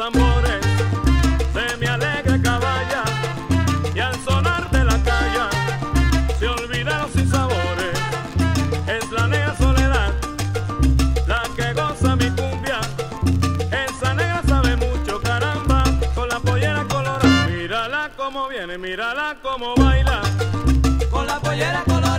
tambores de mi alegre caballa y al sonar de la calle se olvidaron sin sabores. Es la negra soledad la que goza mi cumbia. Esa negra sabe mucho, caramba, con la pollera colorada. Mírala como viene, mírala como baila, con la pollera colorada.